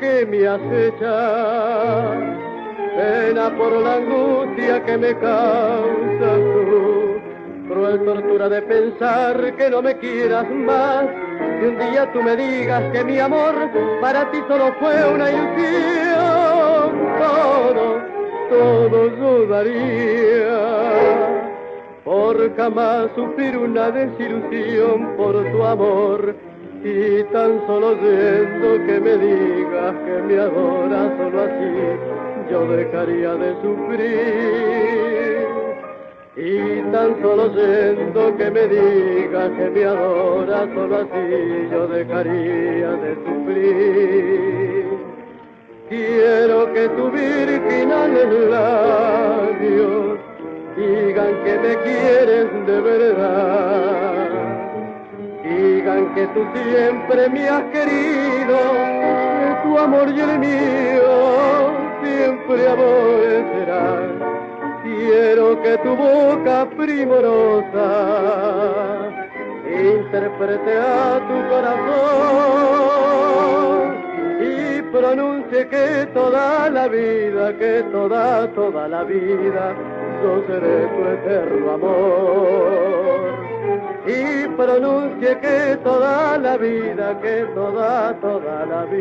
me acecha, pena por la angustia que me causa tú, cruel tortura de pensar que no me quieras más, y un día tú me digas que mi amor para ti solo fue una ilusión, todo, todo yo daría por jamás sufrir una desilusión por tu amor y tan solo yendo que me digas que me adoras solo así yo dejaría de sufrir. Y tan solo yendo que me digas que me adoras solo así yo dejaría de sufrir. Quiero que tu virginales labios digan que me quieres de verdad que tú siempre me has querido, que tu amor y el mío siempre amores serán. Quiero que tu boca primorosa interprete a tu corazón y pronuncie que toda la vida, que toda, toda la vida, yo seré tu eterno amor pronuncie que toda la vida, que toda, toda la vida,